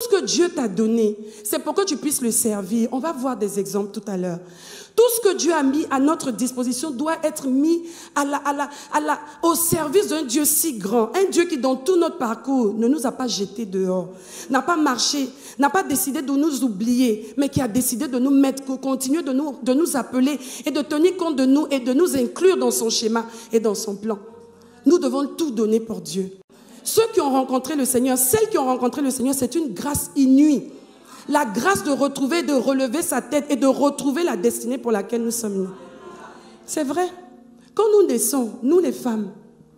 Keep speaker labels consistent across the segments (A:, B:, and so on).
A: ce que Dieu t'a donné, c'est pour que tu puisses le servir. On va voir des exemples tout à l'heure. Tout ce que Dieu a mis à notre disposition doit être mis à la, à la, à la, au service d'un Dieu si grand. Un Dieu qui, dans tout notre parcours, ne nous a pas jetés dehors, n'a pas marché, n'a pas décidé de nous oublier, mais qui a décidé de nous mettre, continuer de nous, de nous appeler et de tenir compte de nous et de nous inclure dans son schéma et dans son plan. Nous devons tout donner pour Dieu. Ceux qui ont rencontré le Seigneur, celles qui ont rencontré le Seigneur, c'est une grâce inouïe. La grâce de retrouver, de relever sa tête et de retrouver la destinée pour laquelle nous sommes nés. C'est vrai. Quand nous naissons, nous les femmes,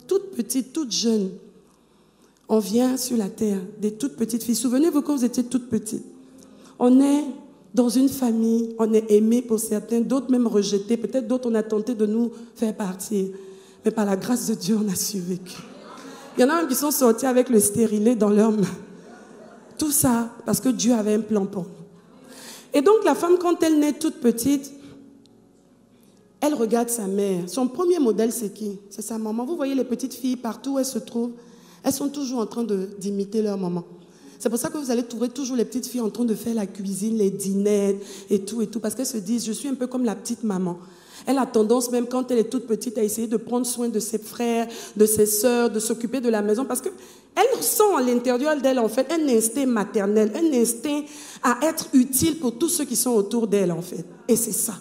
A: toutes petites, toutes jeunes, on vient sur la terre, des toutes petites filles. Souvenez-vous quand vous étiez toutes petites. On est dans une famille, on est aimé pour certains, d'autres même rejetés, peut-être d'autres on a tenté de nous faire partir. Mais par la grâce de Dieu, on a survécu. Il y en a même qui sont sortis avec le stérilet dans leurs mains. Tout ça parce que Dieu avait un plan pour. Et donc la femme, quand elle naît toute petite, elle regarde sa mère. Son premier modèle, c'est qui? C'est sa maman. Vous voyez les petites filles partout où elles se trouvent, elles sont toujours en train d'imiter leur maman. C'est pour ça que vous allez trouver toujours les petites filles en train de faire la cuisine, les dîners et tout et tout, parce qu'elles se disent, je suis un peu comme la petite maman. Elle a tendance, même quand elle est toute petite, à essayer de prendre soin de ses frères, de ses sœurs, de s'occuper de la maison, parce qu'elle sent à l'intérieur d'elle, en fait, un instinct maternel, un instinct à être utile pour tous ceux qui sont autour d'elle, en fait. Et c'est ça.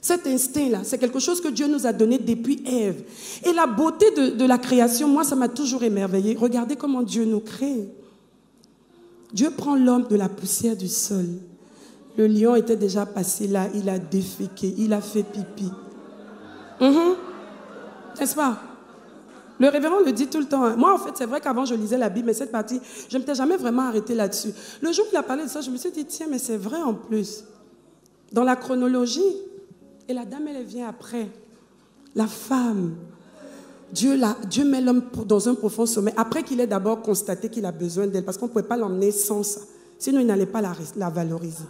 A: Cet instinct-là, c'est quelque chose que Dieu nous a donné depuis Ève. Et la beauté de, de la création, moi, ça m'a toujours émerveillé. Regardez comment Dieu nous crée. Dieu prend l'homme de la poussière du sol le lion était déjà passé là, il a déféqué, il a fait pipi. Mhm. N'est-ce pas? Le révérend le dit tout le temps. Moi, en fait, c'est vrai qu'avant, je lisais la Bible, mais cette partie, je ne m'étais jamais vraiment arrêtée là-dessus. Le jour qu'il a parlé de ça, je me suis dit, tiens, mais c'est vrai en plus. Dans la chronologie, et la dame, elle vient après. La femme. Dieu, la, Dieu met l'homme dans un profond sommet. Après qu'il ait d'abord constaté qu'il a besoin d'elle, parce qu'on ne pouvait pas l'emmener sans ça. Sinon, il n'allait pas la valoriser.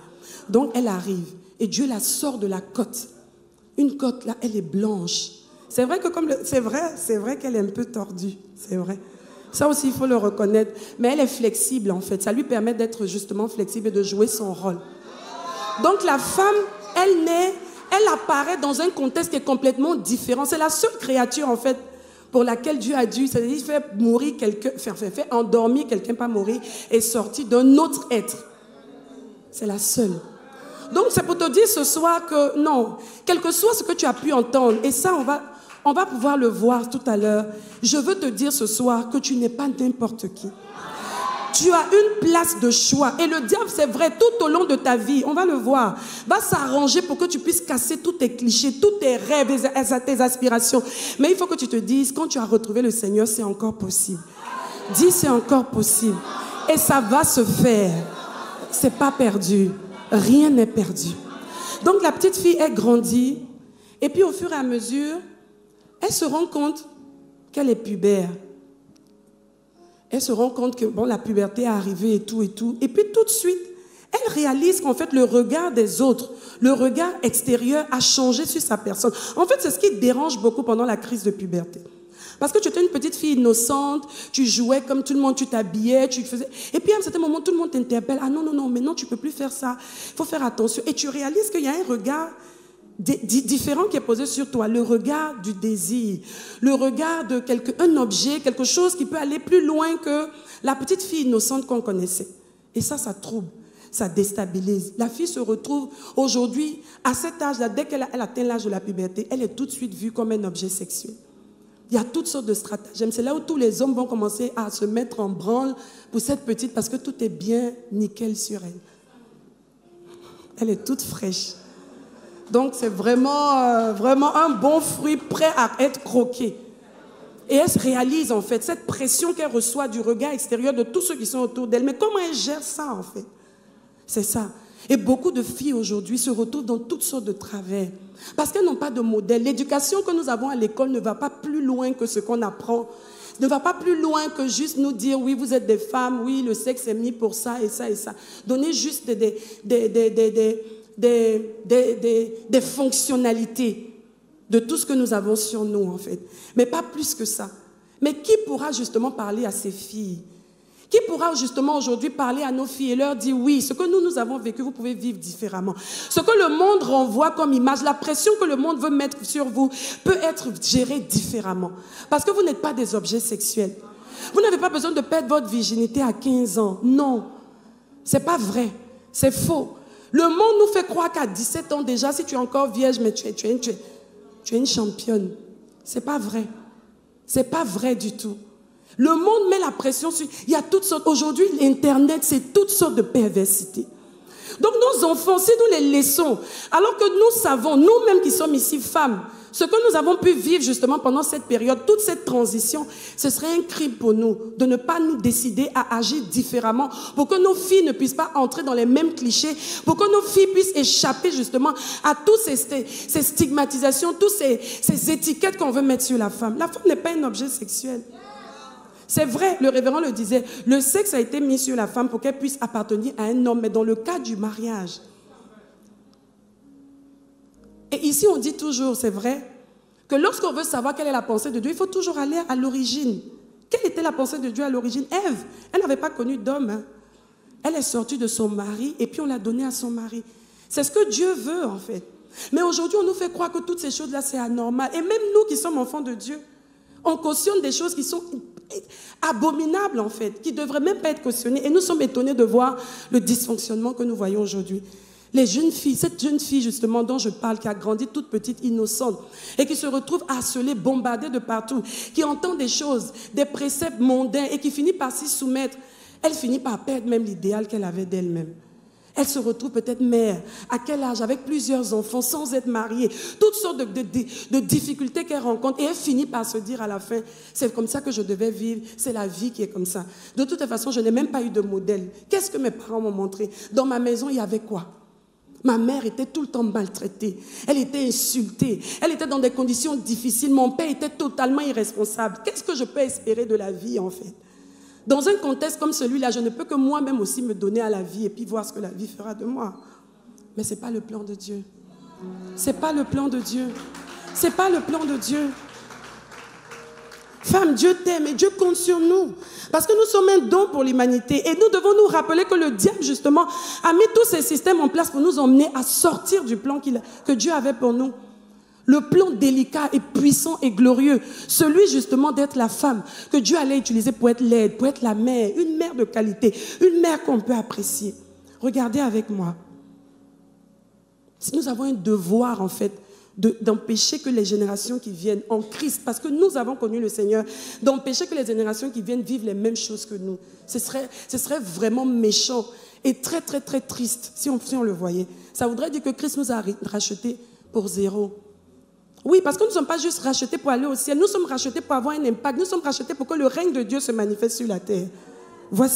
A: Donc elle arrive et Dieu la sort de la côte. Une côte là, elle est blanche. C'est vrai que comme c'est vrai, c'est vrai qu'elle est un peu tordue, c'est vrai. Ça aussi, il faut le reconnaître. Mais elle est flexible, en fait. Ça lui permet d'être justement flexible et de jouer son rôle. Donc, la femme, elle naît, elle apparaît dans un contexte qui est complètement différent. C'est la seule créature, en fait, pour laquelle Dieu a dû, c'est-à-dire faire mourir quelqu'un, faire, faire, faire endormir quelqu'un, pas mourir, et sortir d'un autre être. C'est la seule. Donc c'est pour te dire ce soir que non, quel que soit ce que tu as pu entendre, et ça on va, on va pouvoir le voir tout à l'heure, je veux te dire ce soir que tu n'es pas n'importe qui. Tu as une place de choix. Et le diable, c'est vrai, tout au long de ta vie, on va le voir, va s'arranger pour que tu puisses casser tous tes clichés, tous tes rêves tes aspirations. Mais il faut que tu te dises, quand tu as retrouvé le Seigneur, c'est encore possible. Dis, c'est encore possible. Et ça va se faire. C'est pas perdu rien n'est perdu. Donc la petite fille, elle grandit, et puis au fur et à mesure, elle se rend compte qu'elle est pubère. Elle se rend compte que bon, la puberté est arrivée et tout et tout. Et puis tout de suite, elle réalise qu'en fait le regard des autres, le regard extérieur a changé sur sa personne. En fait, c'est ce qui dérange beaucoup pendant la crise de puberté. Parce que tu étais une petite fille innocente, tu jouais comme tout le monde, tu t'habillais, tu faisais. Et puis à un certain moment, tout le monde t'interpelle. Ah non, non, non, maintenant tu peux plus faire ça. Il faut faire attention. Et tu réalises qu'il y a un regard différent qui est posé sur toi, le regard du désir, le regard de quelque, un objet, quelque chose qui peut aller plus loin que la petite fille innocente qu'on connaissait. Et ça, ça trouble, ça déstabilise. La fille se retrouve aujourd'hui, à cet âge-là, dès qu'elle atteint l'âge de la puberté, elle est tout de suite vue comme un objet sexuel. Il y a toutes sortes de stratagèmes. C'est là où tous les hommes vont commencer à se mettre en branle pour cette petite parce que tout est bien nickel sur elle. Elle est toute fraîche. Donc c'est vraiment, euh, vraiment un bon fruit prêt à être croqué. Et elle se réalise en fait cette pression qu'elle reçoit du regard extérieur de tous ceux qui sont autour d'elle. Mais comment elle gère ça en fait? C'est ça. Et beaucoup de filles aujourd'hui se retrouvent dans toutes sortes de travers. Parce qu'elles n'ont pas de modèle. L'éducation que nous avons à l'école ne va pas plus loin que ce qu'on apprend. Ne va pas plus loin que juste nous dire, oui, vous êtes des femmes, oui, le sexe est mis pour ça et ça et ça. Donner juste des, des, des, des fonctionnalités de tout ce que nous avons sur nous, en fait. Mais pas plus que ça. Mais qui pourra justement parler à ces filles Qui pourra justement aujourd'hui parler à nos filles et leur dire oui, ce que nous, nous avons vécu, vous pouvez vivre différemment. Ce que le monde renvoie comme image, la pression que le monde veut mettre sur vous peut être gérée différemment. Parce que vous n'êtes pas des objets sexuels. Vous n'avez pas besoin de perdre votre virginité à 15 ans. Non. C'est pas vrai. C'est faux. Le monde nous fait croire qu'à 17 ans déjà, si tu es encore vierge, mais tu es, tu es, tu es, tu es une championne. C'est pas vrai. C'est pas vrai du tout. Le monde met la pression sur. Il y a toutes sortes. Aujourd'hui, l'Internet, c'est toutes sortes de perversités. Donc, nos enfants, si nous les laissons, alors que nous savons, nous-mêmes qui sommes ici femmes, ce que nous avons pu vivre justement pendant cette période, toute cette transition, ce serait un crime pour nous de ne pas nous décider à agir différemment pour que nos filles ne puissent pas entrer dans les mêmes clichés, pour que nos filles puissent échapper justement à toutes ces, stigmatisations, toutes ces étiquettes qu'on veut mettre sur la femme. La femme n'est pas un objet sexuel. C'est vrai, le révérend le disait, le sexe a été mis sur la femme pour qu'elle puisse appartenir à un homme, mais dans le cas du mariage, et ici, on dit toujours, c'est vrai, que lorsqu'on veut savoir quelle est la pensée de Dieu, il faut toujours aller à l'origine. Quelle était la pensée de Dieu à l'origine? Ève, elle n'avait pas connu d'homme. Hein. Elle est sortie de son mari et puis on l'a donnée à son mari. C'est ce que Dieu veut en fait. Mais aujourd'hui, on nous fait croire que toutes ces choses-là, c'est anormal. Et même nous qui sommes enfants de Dieu, on cautionne des choses qui sont abominables en fait, qui ne devraient même pas être cautionnées. Et nous sommes étonnés de voir le dysfonctionnement que nous voyons aujourd'hui les jeunes filles, cette jeune fille justement dont je parle, qui a grandi toute petite, innocente, et qui se retrouve harcelée, bombardée de partout, qui entend des choses, des préceptes mondains, et qui finit par s'y soumettre, elle finit par perdre même l'idéal qu'elle avait d'elle-même. Elle se retrouve peut-être mère, à quel âge, avec plusieurs enfants, sans être mariée, toutes sortes de, difficultés qu'elle rencontre, et elle finit par se dire à la fin, c'est comme ça que je devais vivre, c'est la vie qui est comme ça. De toute façon, je n'ai même pas eu de modèle. Qu'est-ce que mes parents m'ont montré? Dans ma maison, il y avait quoi? Ma mère était tout le temps maltraitée. Elle était insultée. Elle était dans des conditions difficiles. Mon père était totalement irresponsable. Qu'est-ce que je peux espérer de la vie, en fait? Dans un contexte comme celui-là, je ne peux que moi-même aussi me donner à la vie et puis voir ce que la vie fera de moi. Mais ce n'est pas le plan de Dieu. Ce n'est pas le plan de Dieu. Ce n'est pas le plan de Dieu. Femme, Dieu t'aime et Dieu compte sur nous. Parce que nous sommes un don pour l'humanité. Et nous devons nous rappeler que le diable, justement, a mis tous ces systèmes en place pour nous emmener à sortir du plan que Dieu avait pour nous. Le plan délicat et puissant et glorieux. Celui, justement, d'être la femme que Dieu allait utiliser pour être l'aide, pour être la mère. Une mère de qualité. Une mère qu'on peut apprécier. Regardez avec moi. Si nous avons un devoir, en fait, d'empêcher que les générations qui viennent en Christ, parce que nous avons connu le Seigneur, d'empêcher que les générations qui viennent vivent les mêmes choses que nous. Ce serait, vraiment méchant et très, très, très triste si on, si on le voyait. Ça voudrait dire que Christ nous a rachetés pour zéro. Oui, parce que nous ne sommes pas juste rachetés pour aller au ciel, nous sommes rachetés pour avoir un impact, nous sommes rachetés pour que le règne de Dieu se manifeste sur la terre. Voici